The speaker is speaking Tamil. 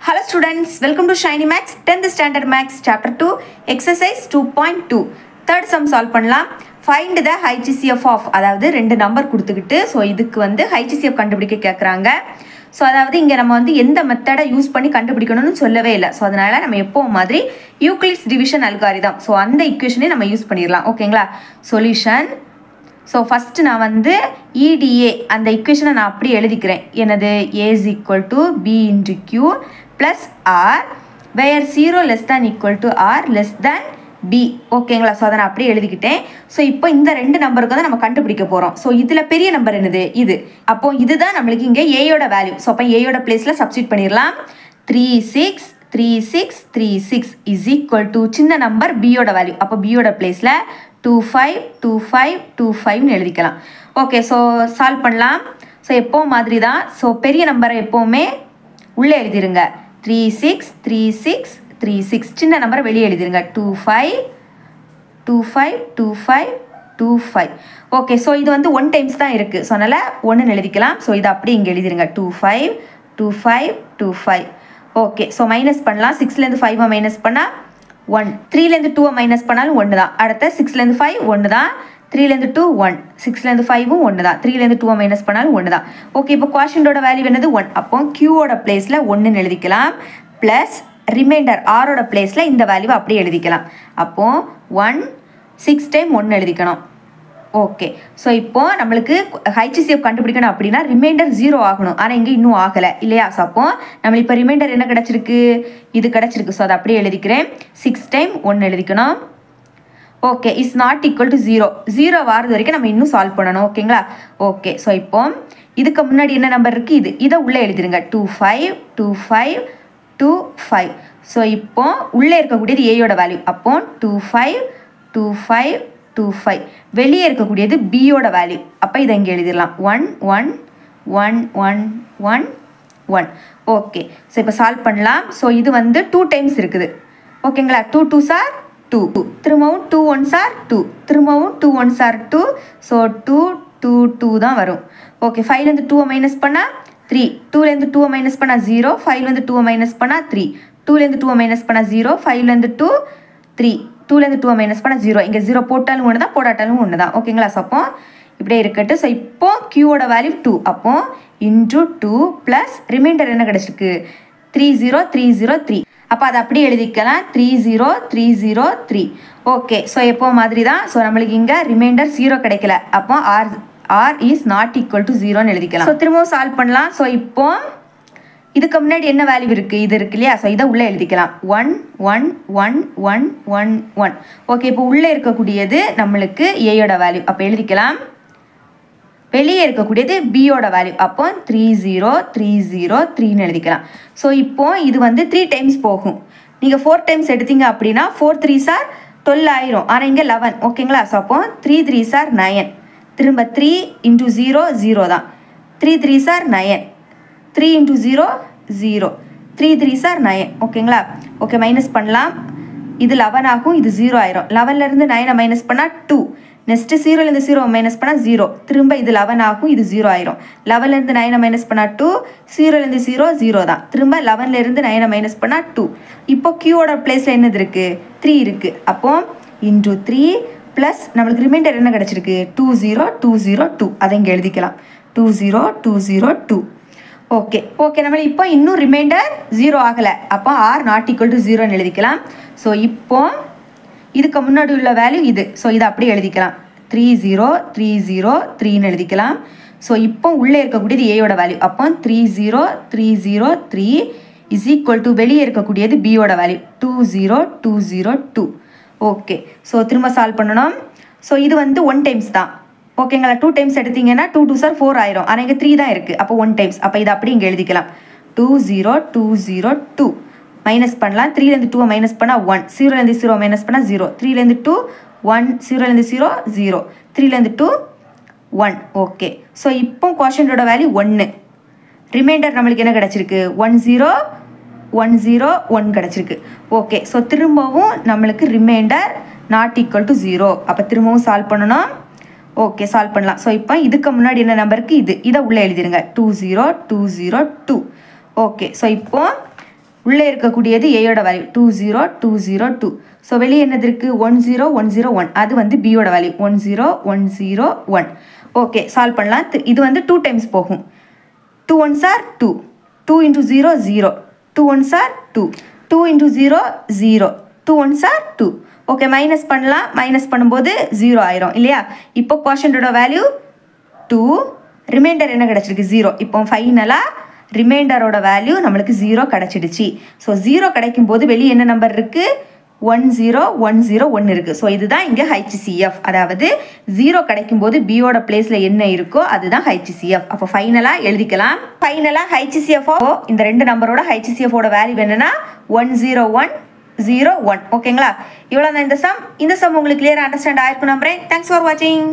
Hello students welcome to shiny maths tenth standard maths chapter two exercise two point two third sum solve பண்ணலாம். ஃபைண்ட் த ஹைஜிசிஎஃப் ஆஃப் அதாவது ரெண்டு நம்பர் கொடுத்துக்கிட்டு ஸோ இதுக்கு வந்து ஹைஜிசிஎஃப் கண்டுபிடிக்க கேட்குறாங்க ஸோ அதாவது இங்கே நம்ம வந்து எந்த மெத்தடை யூஸ் பண்ணி கண்டுபிடிக்கணும்னு சொல்லவே இல்லை. ஸோ அதனால் நம்ம எப்போவும் மாதிரி யூக்ளிட்ஸ் டிவிஷன் அல்காரிதம் ஸோ அந்த இக்குவேஷனே நம்ம யூஸ் பண்ணிடலாம் ஓகேங்களா சொல்யூஷன் ஸோ ஃபஸ்ட்டு நான் வந்து இடிஏ அந்த இக்குவேஷனை நான் அப்படியே எழுதிக்கிறேன். எனது a's equal to b into q plus r where zero less than equal to r less than b ஓகேங்களா ஸோ அதை நான் அப்படியே எழுதிக்கிட்டேன். ஸோ இப்போ இந்த ரெண்டு நம்பருக்கு தான் நம்ம கண்டுபிடிக்க போகிறோம் ஸோ இதில் பெரிய நம்பர் என்னது? இது. அப்போ இதுதான் நம்மளுக்கு இங்கே ஏயோட வேல்யூ ஸோ அப்போ ஏயோட பிளேஸில் சப்ஸ்டியூட் பண்ணிடலாம். Three six three six three six is equal to சின்ன நம்பர் பியோட வேல்யூ அப்போ பியோட பிளேஸில் two five two five two ஃபைவ்னு எழுதிக்கலாம். ஓகே ஸோ சால்வ் பண்ணலாம். ஸோ எப்போ மாதிரி தான் ஸோ பெரிய நம்பரை எப்போவுமே உள்ளே எழுதிருங்க. Three six three six three six சின்ன நம்பரை வெளியே எழுதிருங்க. Two five two five two five two five okay so இது வந்து ஒன் டைம்ஸ் தான் இருக்குது ஸோ அதனால் ஒன்றுன்னு எழுதிக்கலாம். ஸோ இதை அப்படியே இங்கே எழுதிருங்க. Two five two five two five okay so minus பண்ணலாம். சிக்ஸ்லேருந்து ஃபைவை மைனஸ் பண்ணால் ஒன் த்ரீலேருந்து டூவை மைனஸ் பண்ணாலும் ஒன்று தான் அடுத்த சிக்ஸ்லேருந்து ஃபைவ் ஒன்று தான் த்ரீலேருந்து டூ ஒன் சிக்ஸ்லேருந்து ஃபைவும் ஒன்று தான் த்ரீலேருந்து டூவை மைனஸ் பண்ணாலும் ஒன்று தான் ஓகே இப்போ குவாஷனோட வேல்யூ என்னது? ஒன் அப்போ கியூவோட பிளேஸில் ஒன்றுன்னு எழுதிக்கலாம். ப்ளஸ் ரிமைண்டர் ஆரோட பிளேஸில் இந்த வேல்யூவை அப்படியே எழுதிக்கலாம். அப்போது ஒன் சிக்ஸ் டைம் ஒன்று எழுதிக்கணும். ஓகே ஸோ இப்போ நம்மளுக்கு ஹைச்சிசிஎஃப் கண்டுபிடிக்கணும் அப்படின்னா ரிமைண்டர் ஜீரோ ஆகணும். ஆனால் இங்கே இன்னும் ஆகலை. இல்லையா? ஸோ அப்போ நம்ம இப்போ ரிமைண்டர் என்ன கிடச்சிருக்கு? இது கிடச்சிருக்கு. ஸோ அதை அப்படியே எழுதிக்கிறேன். சிக்ஸ் டைம் ஒன்று எழுதிக்கணும். Okay is not equal to zero zero வாரது வரைக்கும் நம்ம இன்னும் சால்வ் பண்ணணும். ஓகேங்களா ஓகே ஸோ இப்போ இதுக்கு முன்னாடி என்ன நம்பர் இருக்குது இது. இதை உள்ளே எழுதிருங்க. Two five two five two five so இப்போ உள்ளே இருக்கக்கூடியது ஏயோட வேல்யூ அப்போ two five two five two five வெளியே இருக்கக்கூடியது பியோட வேல்யூ அப்போ இதை இங்கே எழுதிடலாம். One one one one one one okay so இப்போ சால்வ் பண்ணலாம். ஸோ இது வந்து டூ டைம்ஸ் இருக்குது. ஓகேங்களா two two sir two two திரும்பவும் டூ ஒன் சார் டூ திரும்பவும் two one sir two so two two two தான் வரும். ஓகே ஃபைவ்லேருந்து டூவை மைனஸ் பண்ணால் த்ரீ டூலேருந்து டூவை மைனஸ் பண்ணால் ஜீரோ ஃபைவ்லேருந்து டூவை மைனஸ் பண்ணால் த்ரீ டூலேருந்து டூவை மைனஸ் பண்ணால் ஜீரோ ஃபைவ்லேருந்து டூ த்ரீ டூலேருந்து டூவை மைனஸ் பண்ண ஜீரோ இங்கே ஜீரோ போட்டாலும் ஒன்று தான் போடாட்டாலும் ஒன்று தான் ஓகேங்களா ஸோ அப்போ இப்படியே இருக்கட்டும். ஸோ இப்போ கியூவோட வேல்யூ டூ அப்போ இன்டூ டூ ப்ளஸ் ரிமைண்டர் என்ன கிடச்சிருக்கு? Three zero three zero three அப்போ அதை அப்படியே எழுதிக்கலாம். Three zero three zero three okay so எப்போ மாதிரி தான் ஸோ நம்மளுக்கு இங்கே ரிமைண்டர் ஜீரோ கிடைக்கல. அப்போ r r is not equal to ஜீரோன்னு எழுதிக்கலாம். ஸோ திரும்பவும் சால்வ் பண்ணலாம். ஸோ இப்போ இதுக்கு முன்னாடி என்ன வேல்யூ இருக்குது இது இருக்கு இல்லையா? ஸோ இதை உள்ளே எழுதிக்கலாம். One one one one one one okay இப்போ உள்ளே இருக்கக்கூடியது நம்மளுக்கு ஏயோட வேல்யூ அப்போ எழுதிக்கலாம். வெளியே இருக்கக்கூடியது பியோட வேல்யூ அப்போ த்ரீ ஜீரோ த்ரீ ஜீரோ த்ரீன்னு எழுதிக்கலாம். ஸோ இப்போது இது வந்து த்ரீ டைம்ஸ் போகும். நீங்கள் ஃபோர் டைம்ஸ் எடுத்தீங்க அப்படின்னா ஃபோர் த்ரீ சார் டுவெல் ஆயிரும். ஆனால் இங்கே லெவன் ஓகேங்களா ஸோ அப்போ த்ரீ த்ரீ சார் நயன் திரும்ப த்ரீ இன்ட்டு ஜீரோ ஜீரோ தான். Three three sir nine three into zero zero three three sir nine ஓகேங்களா ஓகே மைனஸ் பண்ணலாம். இது லெவன் ஆகும் இது ஜீரோ ஆயிரும். லெவன்லேருந்து நைனை மைனஸ் பண்ணால் டூ நெக்ஸ்ட்டு ஜீரோலேருந்து ஜீரோ மைனஸ் பண்ணால் ஜீரோ திரும்ப இது லெவன் ஆகும் இது ஜீரோ ஆயிரும். லெவன்லேருந்து நைனை மைனஸ் பண்ணால் டூ ஜீரோலேருந்து ஜீரோ ஜீரோ தான். திரும்ப லெவன்லேருந்து நைனை மைனஸ் பண்ணால் டூ இப்போ கியூவோட பிளேஸில் என்னது இருக்குது த்ரீ இருக்குது அப்போ இன்டூ த்ரீ ப்ளஸ் நம்மளுக்கு ரிமைண்டர் என்ன கிடச்சிருக்கு? Two zero two zero two அதை இங்கே எழுதிக்கலாம். Two zero two zero two okay okay நம்ம இப்போ இன்னும் ரிமைண்டர் ஜீரோ ஆகலை. அப்போ ஆர் நாட் ஈக்குவல் டு ஜீரோன்னு எழுதிக்கலாம். ஸோ இப்போ இதுக்கு முன்னாடி உள்ள வேல்யூ இது. ஸோ இதை அப்படியே எழுதிக்கலாம். த்ரீ ஜீரோ த்ரீ ஜீரோ த்ரீன்னு எழுதிக்கலாம். ஸோ இப்போ உள்ளே இருக்கக்கூடியது ஏயோட வேல்யூ அப்போ three zero three zero three is equal to வெளியே இருக்கக்கூடியது பியோட value two zero two zero two okay so திரும்ப சால்வ் பண்ணணும். ஸோ இது வந்து ஒன் டைம்ஸ் தான். ஓகேங்களா டூ டைம்ஸ் எடுத்தீங்கன்னா டூ டூ சார் ஃபோர் ஆயிரும். ஆனால் இங்கே த்ரீ தான் இருக்குது அப்போ ஒன் டைம்ஸ் அப்போ இதை அப்படி இங்கே எழுதிக்கலாம். Two zero two zero two minus பண்ணலாம். த்ரீலேருந்து டூவை மைனஸ் பண்ணால் ஒன் ஜீரோலேருந்து ஜீரோ மைனஸ் பண்ணால் ஜீரோ த்ரீலேருந்து டூ ஒன் ஜீரோலேருந்து ஜீரோ ஜீரோ த்ரீலேருந்து டூ ஒன் ஓகே ஸோ இப்போ கொஷனோட வேல்யூ ஒன்று ரிமைண்டர் நம்மளுக்கு என்ன கிடச்சிருக்கு? One zero one zero one கிடச்சிருக்கு. ஓகே ஸோ திரும்பவும் நம்மளுக்கு remainder not equal to zero அப்போ திரும்பவும் சால்வ் பண்ணணும். ஓகே சால்வ் பண்ணலாம். ஸோ இப்போ இதுக்கு முன்னாடி என்ன நம்பருக்கு இது. இதை உள்ளே எழுதிருங்க. Two zero two zero two okay so இப்போ உள்ளே இருக்கக்கூடியது ஏயோட value two zero two zero two so வெளியே என்னது இருக்குது one zero one zero one அது வந்து பியோட value one zero one zero one okay solve பண்ணலாம். இது வந்து டூ டைம்ஸ் போகும். Two once or two two into zero zero two once or two two into zero zero two one sir two okay minus பண்ணலாம். மைனஸ் பண்ணும்போது ஜீரோ ஆயிரும் இல்லையா? இப்போ கோஷன்டோட வேல்யூ டூ ரிமைண்டர் என்ன கிடச்சிருக்கு? ஜீரோ இப்போ ஃபைனலாக ரிமைண்டரோட வேல்யூ நம்மளுக்கு ஜீரோ கிடச்சிடுச்சு. ஸோ ஜீரோ கிடைக்கும் போது வெளியே என்ன நம்பர் இருக்குது ஒன் ஜீரோ ஒன் ஜீரோ ஒன்று இருக்குது ஸோ இதுதான் இங்கே ஹைச்சிசிஎஃப் அதாவது ஜீரோ கிடைக்கும் போது பியோட பிளேஸில் என்ன இருக்கோ அதுதான் ஹைச்சிசிஎஃப் அப்போ ஃபைனலாக எழுதிக்கலாம். ஃபைனலாக ஹைச்சிசிஎஃப் இந்த ரெண்டு நம்பரோட ஹைச்சிசிஎஃபோட வேல்யூ என்னன்னா one zero one zero one ஓகேங்களா இவ்வளோ தான் இந்த சம் இந்த சம் உங்களுக்கு கிளியர் அண்டர்ஸ்டாண்ட் ஆயிருக்கும் நம்புறேன். தேங்க்ஸ் ஃபார் வாட்சிங்